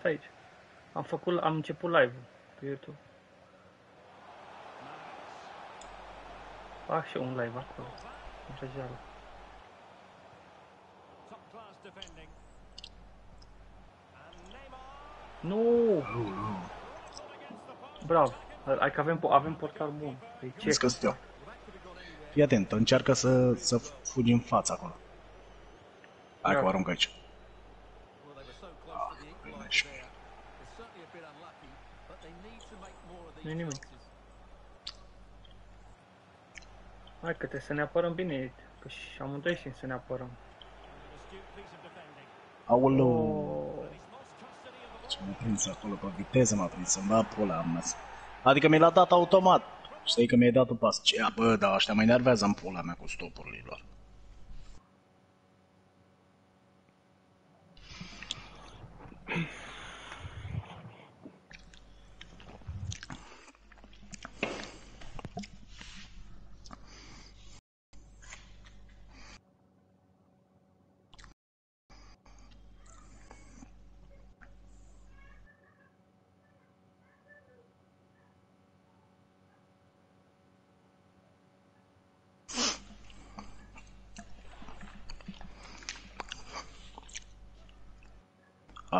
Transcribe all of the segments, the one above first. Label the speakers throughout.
Speaker 1: Stai aici. Am făcut, am început live-ul pe YouTube. Fac și eu un live acolo. Așa geală.
Speaker 2: Top class defending. And Neymar.
Speaker 1: Nu!
Speaker 3: Nu, nu.
Speaker 1: Bravo. Hai că avem, po- avem portar bun. Păi ce?
Speaker 3: Vezi că sunt eu. Fii atent, încearcă să, să fugi în fața acolo. Hai că
Speaker 1: Da.
Speaker 3: o arunc aici.
Speaker 1: Nu-i nimic.
Speaker 4: chances.
Speaker 1: Hai că trebuie să ne apărăm bine. Că și amândoi știm să ne apărăm.
Speaker 2: Astute piece of defending.
Speaker 3: Aoleu,
Speaker 1: Oh.
Speaker 2: He's lost custody of the
Speaker 3: ce m-a prins acolo, pe viteză m-a prins, să-mi va pula mea. Adică mi l-a dat automat. Știi că mi-ai dat un pas. Ce, bă, da, ăștia mă enervează în pula mea cu stopurile lor.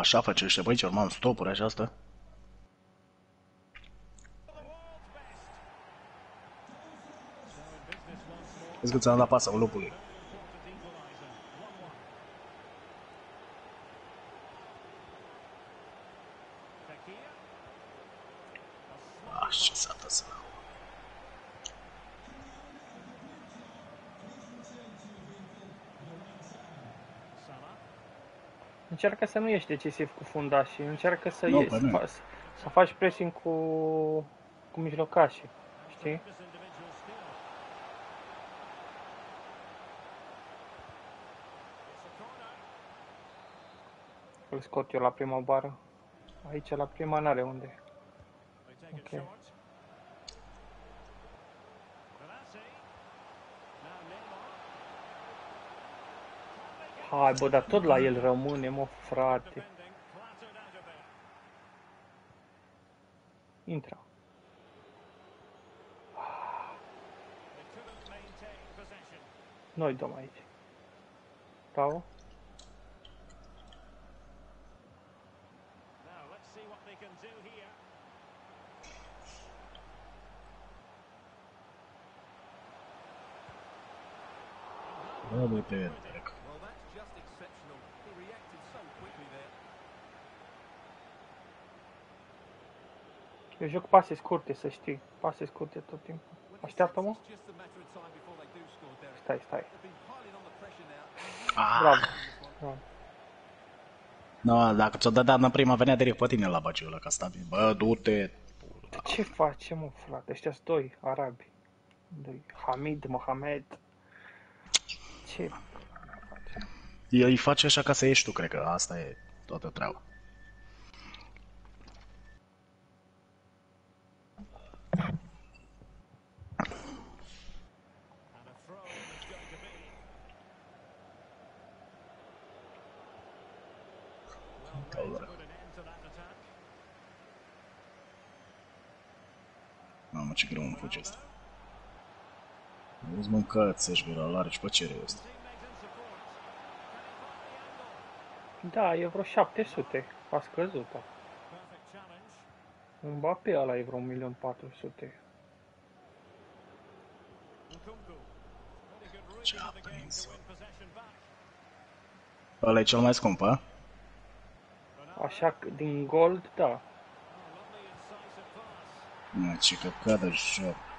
Speaker 3: Așa face ăștia, băi, ce urmă în stopuri, așa asta. Vezi că ți-am dat pasa lupului.
Speaker 2: Fekir.
Speaker 3: Ah, ce s-a dat
Speaker 2: Salah.
Speaker 1: Încearcă să nu ești decisiv cu fundașii. Încearcă să,
Speaker 3: Nu,
Speaker 1: ieși,
Speaker 3: păi
Speaker 1: să,
Speaker 3: nu.
Speaker 1: fa- să faci pressing cu, cu mijlocașii. Știi?
Speaker 2: This individual skill. It's a corner.
Speaker 1: Îl scot eu la prima bară. Aici la prima n-are unde.
Speaker 2: They take it
Speaker 1: Okay. Hai bă, dar tot la el rămâne, mă, frate.
Speaker 2: Defending. Clattered out of there.
Speaker 1: Intră.
Speaker 2: They couldn't maintain possession.
Speaker 1: Noi dăm aici. Bravo.
Speaker 2: Now let's
Speaker 1: Eu joc pase scurte, să știi. Pase scurte tot timpul. Așteaptă-mă.
Speaker 4: It's just a matter of time before they do score, Derek.
Speaker 1: Stai, stai.
Speaker 4: They've been piling on the pressure now.
Speaker 3: Ah,
Speaker 1: Bravo. Bravo.
Speaker 3: no, dacă ți-o dădea în prima, venea direct pe tine la bagiul ăla, ca stabil. Bă, du-te.
Speaker 1: Ce face, mă, frate? Ăștia sunt doi arabi. Doi. Hamid, Mohamed. Ce?
Speaker 3: El îi face așa ca să ieși tu, cred că asta e toată treaba.
Speaker 2: And a throw is going to be. Well, ready to put an end to that attack.
Speaker 3: Mamă, ce greu îmi face asta. Nu-ți mâncați, ești gura, largi pe cere ăsta.
Speaker 2: Teammates in support. Can he find the angle?
Speaker 1: Da, e vreo 700. A scăzut. a.
Speaker 2: Perfect challenge.
Speaker 1: Mbappé ăla e vreo 1.400.000.
Speaker 2: Nkunku. Very good reading
Speaker 3: Ce-a
Speaker 2: of the game
Speaker 3: prins.
Speaker 2: to win possession back.
Speaker 3: Ăla e cel mai scump, a?
Speaker 1: Așa, că din gold, da.
Speaker 2: Oh, lovely incisive pass.
Speaker 3: Mă, ce căcat de joc.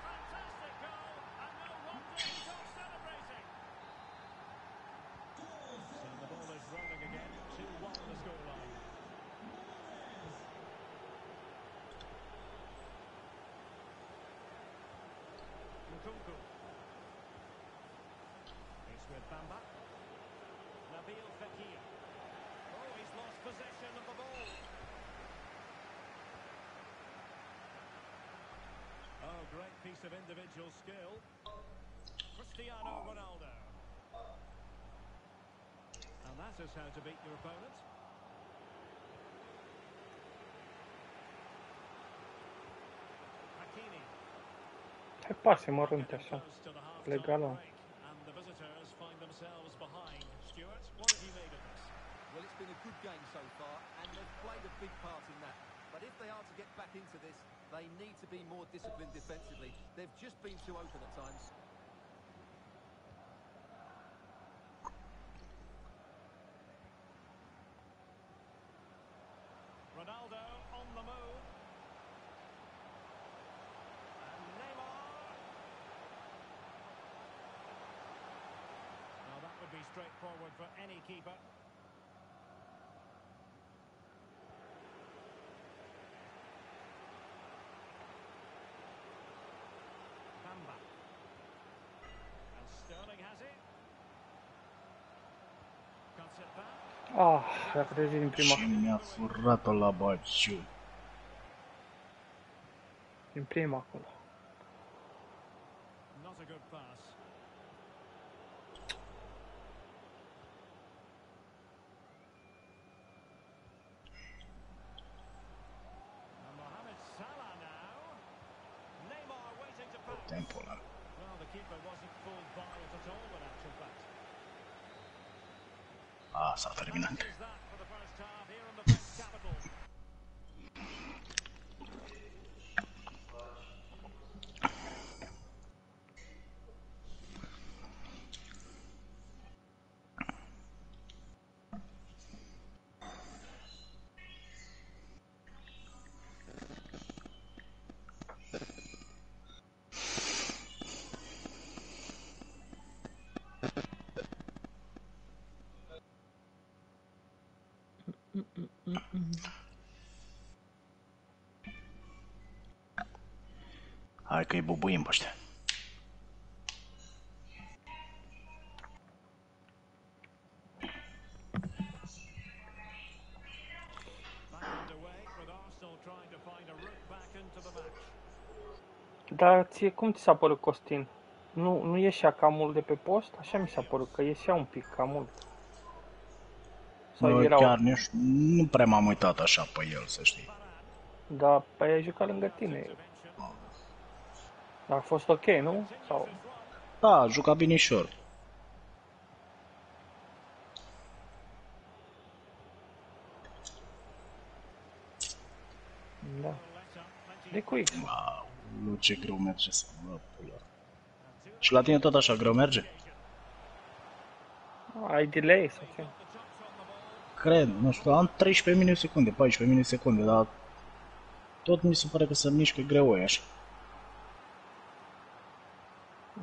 Speaker 2: matters how to beat your opponent. E passa e morre un teso. Legalo.
Speaker 4: Well, it's been a good game so far, and they've played a big part in that. But if they are to get back into this, they need to be more disciplined defensively. They've just been too open at times.
Speaker 2: For any keeper. Bamba. And Sterling has it. Cuts it back.
Speaker 1: Ah, s-a trezit din prima,
Speaker 3: Și mi-a furat-o la baciu.
Speaker 1: din prima acolo.
Speaker 2: Not a good pass.
Speaker 3: A, s-a terminat. Hai că-i bubuim pe ăștia.
Speaker 2: Back underway with Arsenal trying to find a route back into the match.
Speaker 1: Dar ție cum ți s-a părut, Costin? Nu, nu ieșea cam mult de pe post? Așa mi s-a părut, că ieșea un pic cam mult. Sau
Speaker 3: Bă,
Speaker 1: era
Speaker 3: chiar nu, știu, nu prea m-am uitat așa pe el, să știi.
Speaker 1: Da, pe aia jucat lângă tine. Dar a fost ok, nu? Sau...
Speaker 3: Da, a jucat binișor.
Speaker 1: Da. De cui?
Speaker 3: Aoleu, ce greu merge să mă pula. Și la tine tot așa greu merge?
Speaker 1: Ai delay sau ce?
Speaker 3: Cred, nu știu, am 13 milisecunde, 14 milisecunde, dar tot mi se pare că se mișcă greu ăia așa.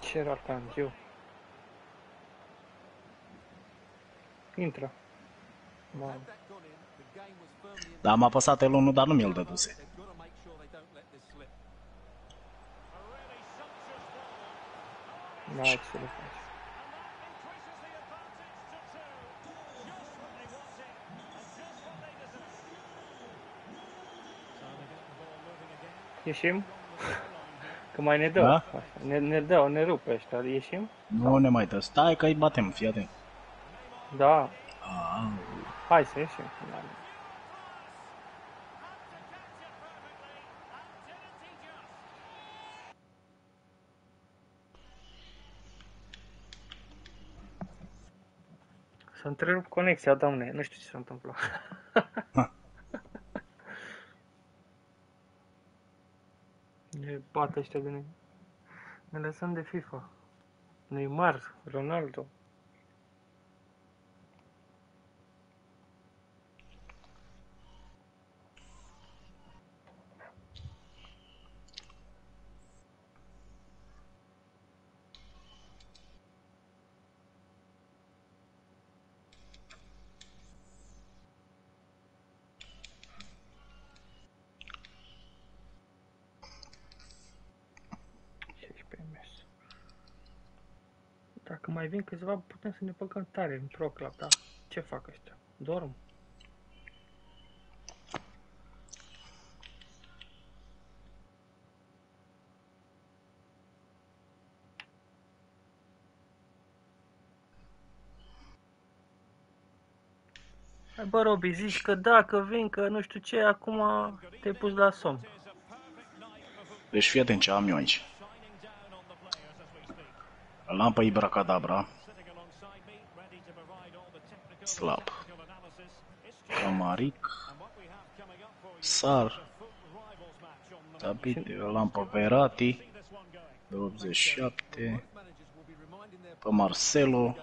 Speaker 1: Ceracândio. Intră. Mamă.
Speaker 3: Da, m-a apăsat el unul, dar nu mi-l dăduse.
Speaker 1: Da, ce să le faci. Ieșim? Că mai ne dă.
Speaker 3: Da?
Speaker 1: Așa. Ne, ne dă, ne rupe ăștia. Ieșim?
Speaker 3: Nu ne mai dă. Stai că îi batem, fii atent.
Speaker 1: Da.
Speaker 3: Ah,
Speaker 1: Hai să ieșim. Da.
Speaker 2: Had to catch it perfectly and didn't he just?
Speaker 1: Să întrerup conexia, doamne. Nu știu ce s-a întâmplat. Ne bat ăștia de ne... Ne lăsăm de FIFA. Neymar, Ronaldo. Și pe mes. Dacă mai vin câțiva, putem să ne băgăm tare în Pro Club, dar ce fac ăștia? Dorm? Hai bă, Robi, zici că da, că vin, că nu știu ce, acum te-ai pus la somn.
Speaker 3: Deci fii atent ce am eu aici. Lampa Ibracadabra. Slab. Camaric. Sar. Tabite, lampa Verati. De 87. Pe Marcelo.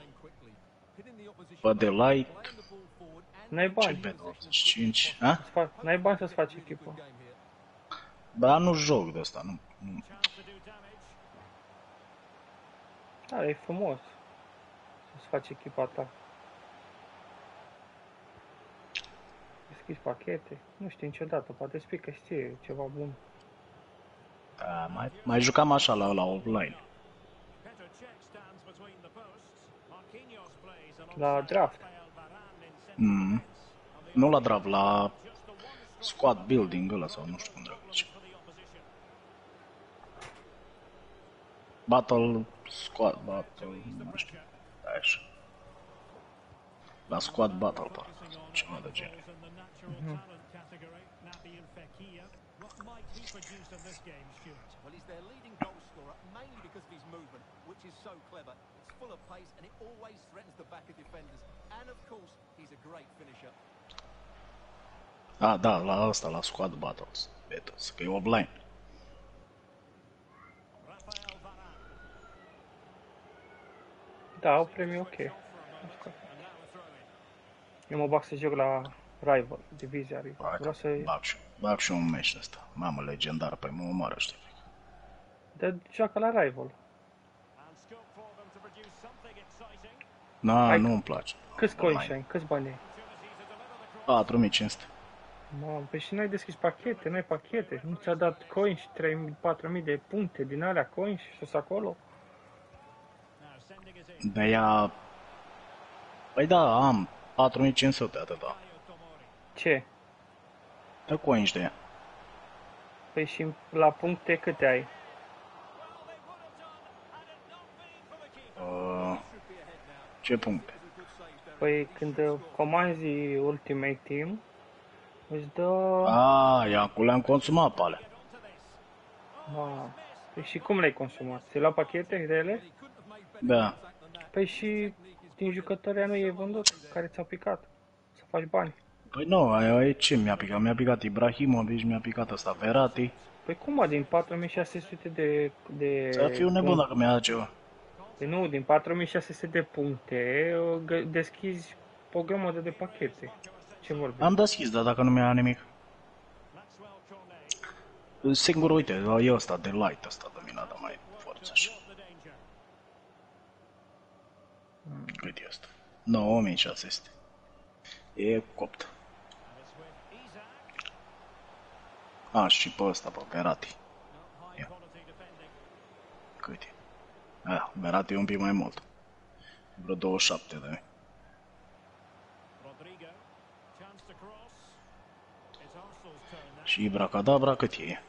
Speaker 3: Pe Delight.
Speaker 1: N-ai bani.
Speaker 3: CB de 85. A?
Speaker 1: Să fac- N-ai bani să-ți faci echipă.
Speaker 3: Dar nu joc de asta, nu. nu.
Speaker 1: Da, e frumos să-ți faci echipa ta. Deschizi pachete. Nu știu niciodată, poate spui că știe ceva bun.
Speaker 3: Da, mai, mai jucam așa la, la offline.
Speaker 1: La draft.
Speaker 3: Mm. Nu la draft, la squad building ăla sau nu știu cum dracu zice. Battle squad, battle, nu știu. Da, așa. La squad battle, parcă, sau ceva de genul.
Speaker 4: Well, he's their leading goal scorer, mainly because of his movement, which is so clever. It's full of pace and it always threatens the back of defenders. And of course, he's a great finisher.
Speaker 3: A, da, la asta, la squad battles. Battles, că e offline.
Speaker 1: Da, au premii ok. Eu mă bag să joc la Rival, divizia Rival.
Speaker 3: Hai
Speaker 1: Vreau
Speaker 3: că
Speaker 1: să...
Speaker 3: bag și, bag și un meci de ăsta. Mamă, legendar, pe mă omoară, știi.
Speaker 1: Dar joacă la Rival.
Speaker 3: Na,
Speaker 1: Hai că-
Speaker 3: nu-mi place.
Speaker 1: Câți coins
Speaker 3: Online.
Speaker 1: ai? Câți bani ai?
Speaker 3: 4500.
Speaker 1: Mă, păi și n-ai deschis pachete, n-ai pachete. Nu ți-a dat coins și 3.000-4.000 de puncte din alea coins și sus acolo?
Speaker 3: De ea... Păi da, am 4500 atâta.
Speaker 1: Ce?
Speaker 3: De coins de ea.
Speaker 1: Păi și la puncte câte ai?
Speaker 3: Uh, ce puncte?
Speaker 1: Păi când uh, comanzi Ultimate Team, îți dă...
Speaker 3: A, ia cu le-am consumat pe alea.
Speaker 1: Ma, păi și cum le-ai consumat? Ți-ai luat pachete de ele?
Speaker 3: Da.
Speaker 1: Păi și din jucătorii nu i-ai vândut, care ți-au picat. Să faci bani.
Speaker 3: Păi nu, aia e ce mi-a picat? Mi-a picat Ibrahimovic, mi-a picat ăsta Verati.
Speaker 1: Păi cum, mă, din 4600 de... de
Speaker 3: Să fiu nebun dacă mi-a dat ceva.
Speaker 1: Păi nu, din 4600 de puncte uh, gă- deschizi o grămadă de pachete. Ce vorbi?
Speaker 3: Am deschis, dar dacă nu mi-a nimic. Singur, uite, e ăsta de light ăsta de mi-a dat mai forță așa. Cât e ăsta? 9600. E copt. A, și pe ăsta, pe Verati. Ia. Cât e? Aia, Verati e un pic mai mult. Vreo 27 de mii.
Speaker 2: Rodrigo, chance to cross. It's Arsenal's turn now.
Speaker 3: Și Ibracadabra cât e?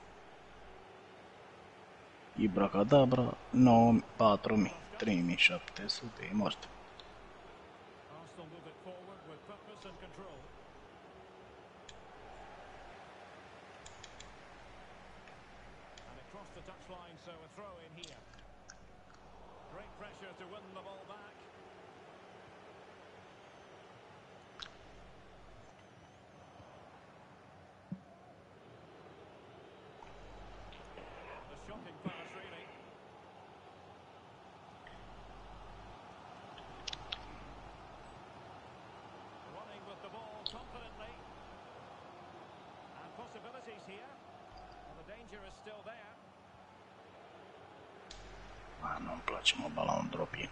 Speaker 3: Ibracadabra 9, 4000, 3700, e mort.
Speaker 2: Touchline, so a throw in here. Great pressure to win the ball back. A shocking pass, really. Running with the ball confidently. And possibilities here. And the danger is still there.
Speaker 3: A, nu-mi place mă ba la un drop-in.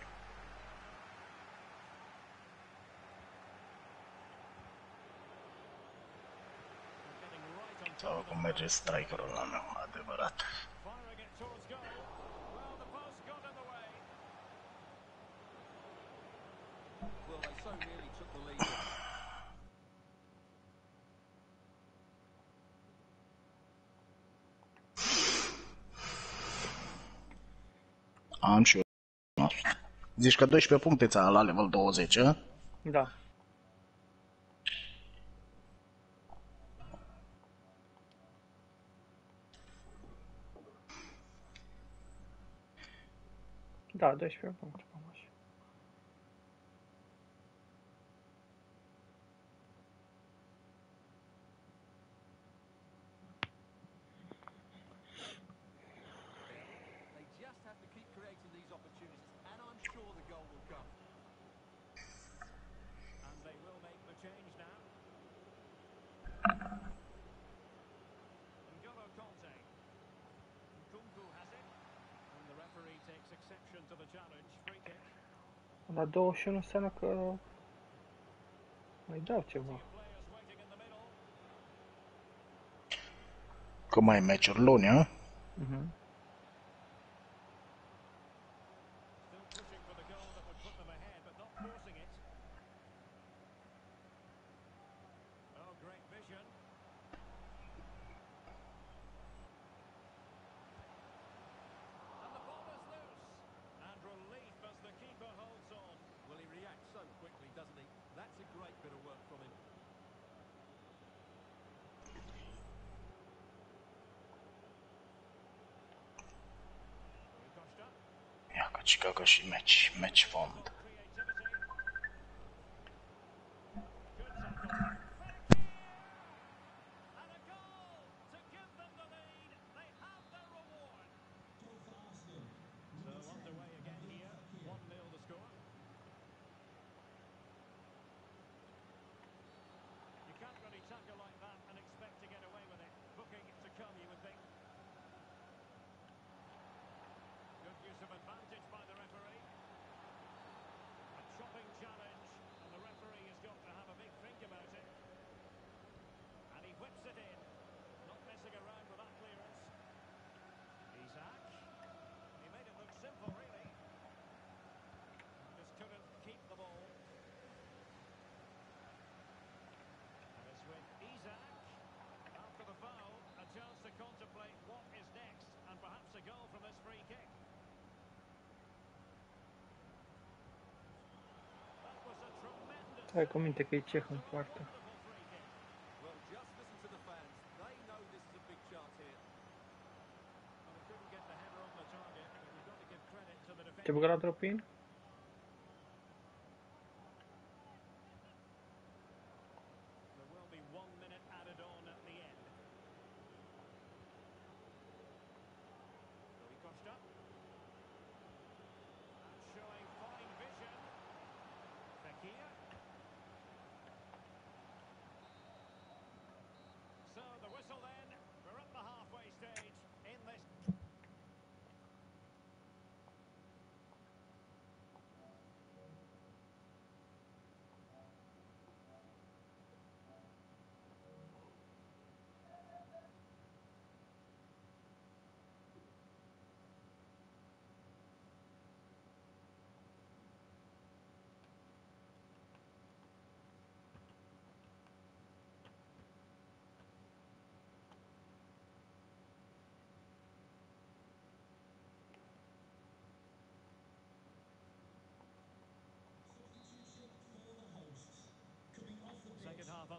Speaker 2: Getting right on top
Speaker 3: Sau cum merge strikerul la meu, adevărat. Zici că 12 puncte ți-a la level 20, a? Ă?
Speaker 1: Da. Da, 12 puncte. La 21 înseamnă că mai dau ceva.
Speaker 3: Că mai e meciuri luni, a?
Speaker 1: Mhm.
Speaker 3: Uh -huh. Farkas meч, meč fond.
Speaker 1: Stai cu minte că e ceh în poartă. Te băga la
Speaker 2: tropin?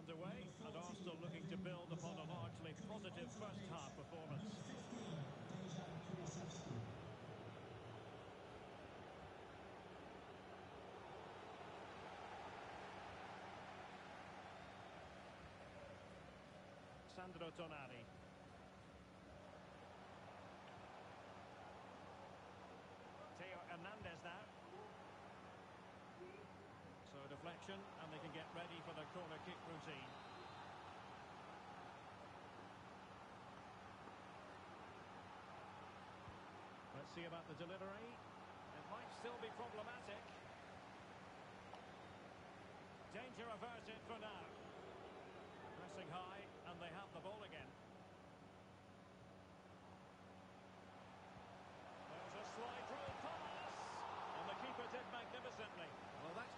Speaker 2: underway and Arsenal looking to build upon a largely positive first half performance. Sandro Tonali action and they can get ready for the corner kick routine. Let's see about the delivery. It might still be problematic. Danger averted for now. Pressing high, and they have the ball again.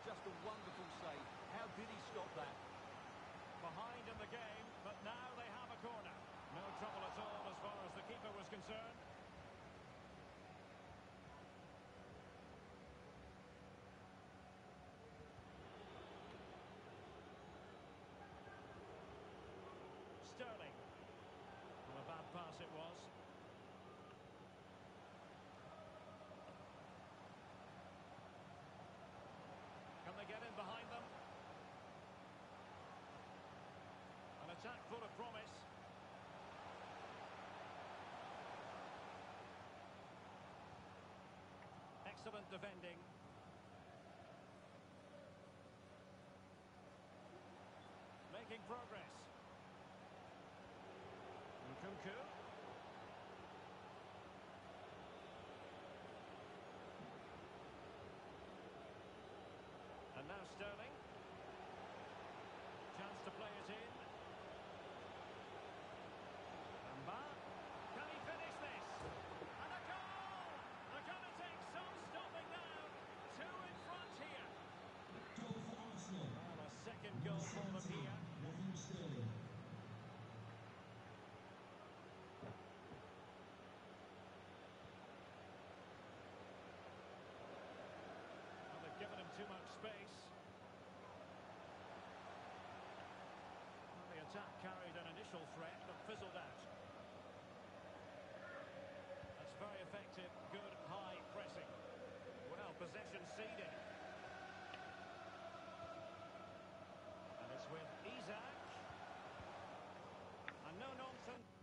Speaker 4: Just a wonderful save. How did he stop that?
Speaker 2: Behind in the game, but now they have a corner. No trouble at all as far as the keeper was concerned. Defending. Making progress. Nkunku. And now Sterling. Chance to play it in. Bamba. Can he finish this? And a goal! They're going to take some stopping now. Two in front here. Well, a second goal for them here. Well, they've given him too much space. The attack carried an initial threat, but fizzled out. That's very effective, good high pressing. Well, possession ceded. And it's with Isaac. And no nonsense.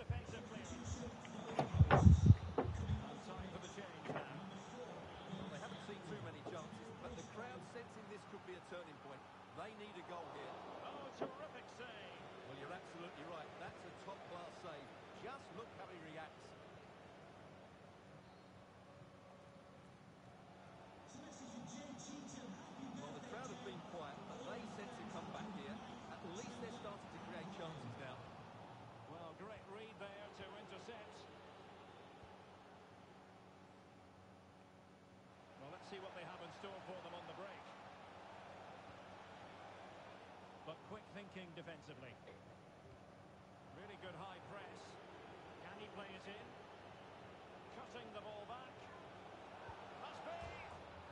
Speaker 2: defensive clearance. And time for the change now.
Speaker 4: They haven't seen too many chances, but the crowd sensing this could be a turning point. They need a goal here.
Speaker 2: Oh, terrific save.
Speaker 4: Well, you're absolutely right. That's a top-class save. Just look how he reacts. Well, the crowd have been quiet, but they sense a comeback here. At least they're starting to create chances now.
Speaker 2: Well, great read there to intercept. Well, let's see what they have in store for them on the break. But quick thinking defensively. Really good high press. Can he play it in? Cutting the ball back. Must be.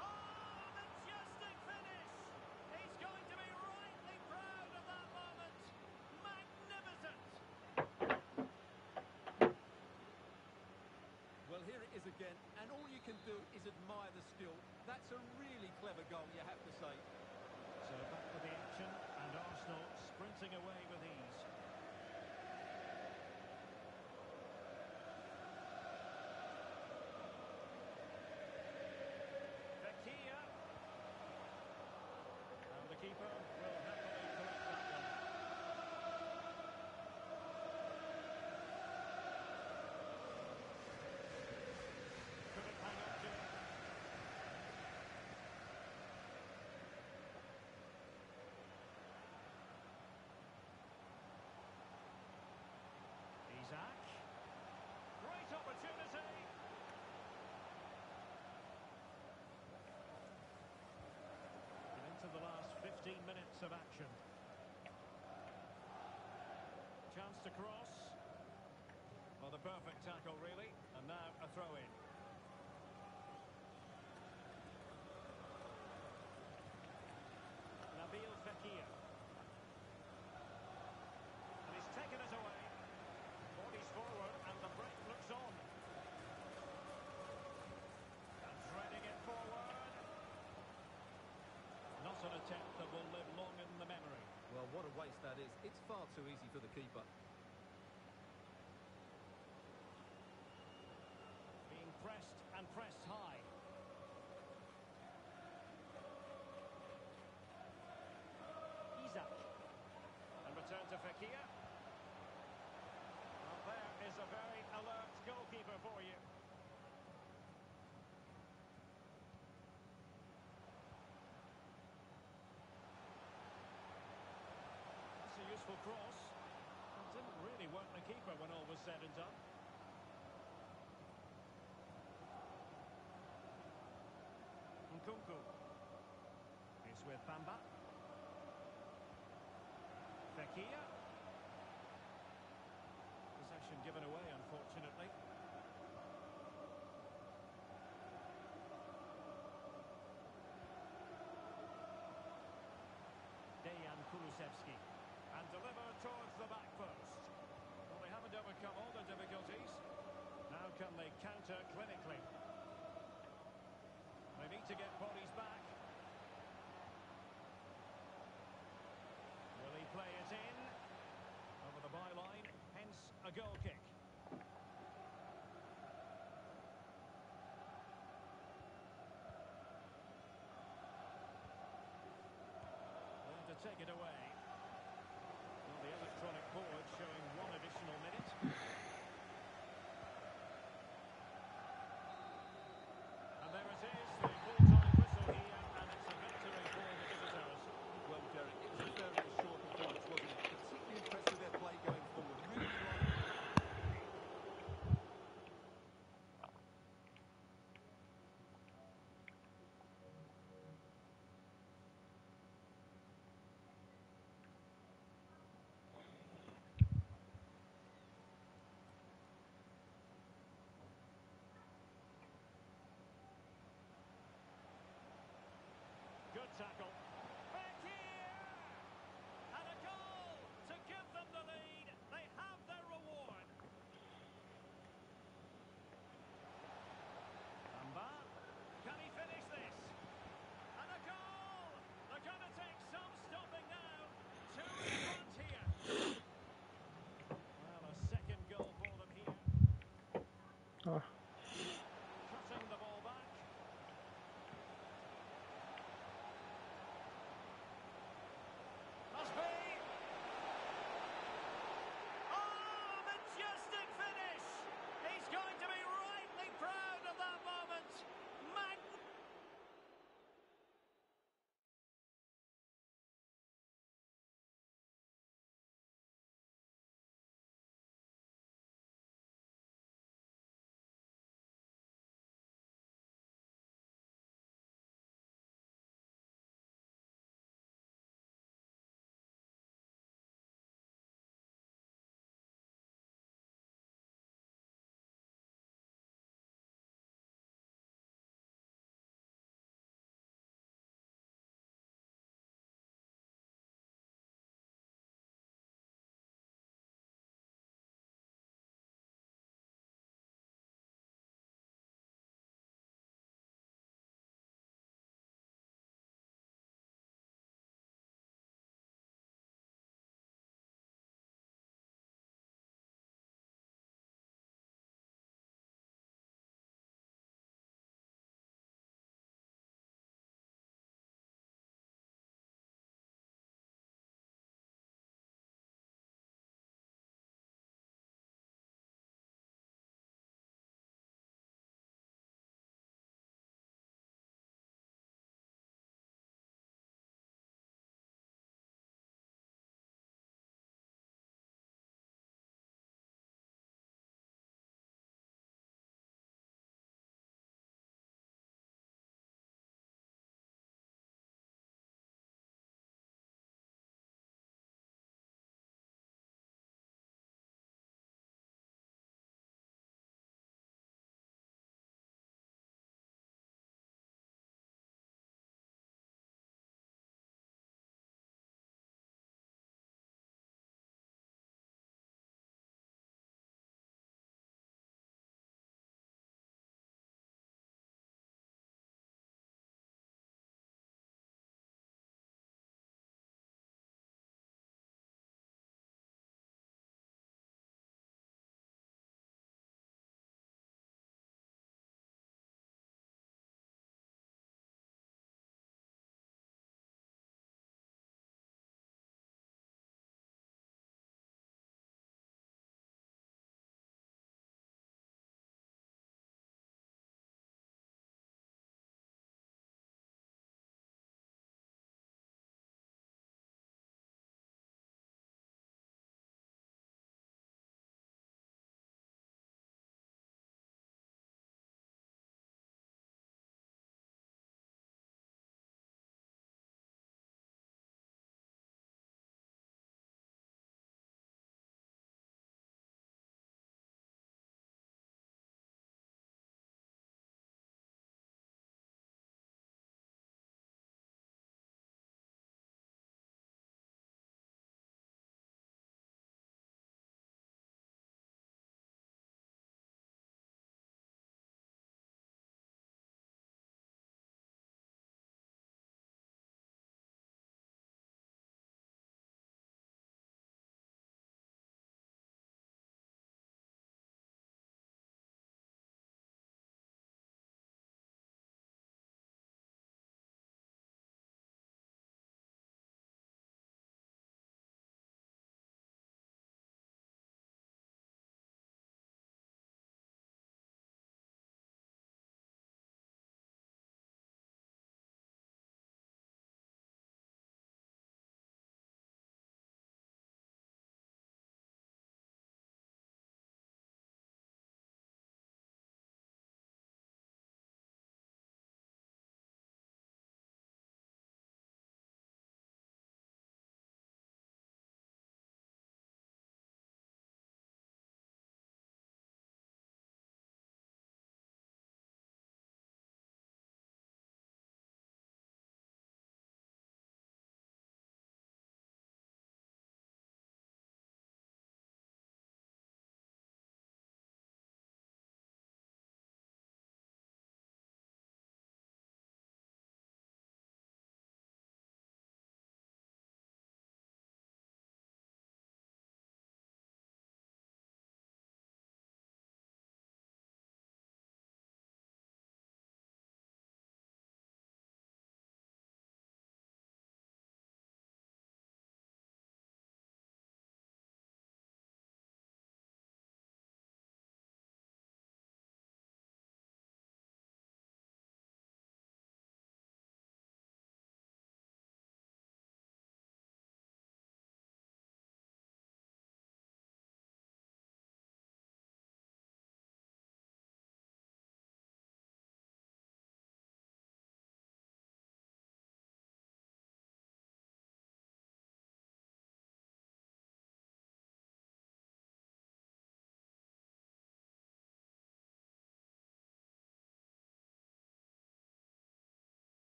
Speaker 2: Oh, majestic finish! He's going to be rightly proud of that moment. Magnificent!
Speaker 4: Well, here it is again, and all you can do is admire the skill. That's a really clever goal, you have to say.
Speaker 2: So back to the action, and Arsenal sprinting away with ease. Vecchia. And the keeper will happily correct that one. Couldn't hang on to it. Isaac. Great opportunity. And into the last 15 minutes of action. Chance to cross. Well, the perfect tackle, really. And now a throw-in. Nabil Fekir. And he's taken it away. Bodies forward and the break looks on. And threading it forward. Not an attempt that will live long in the memory.
Speaker 4: Well, what a waste that is. It's far too easy for the keeper.
Speaker 2: Being pressed and pressed high. Isaac. And return to Fekir. was said and done. Nkunku. It's with Bamba. Fekir. Possession given away, unfortunately. conquer all the difficulties. Now can they counter clinically? They need to get bodies back. Will he play it in? Over the byline, hence a goal kick. There to take it away. tackle.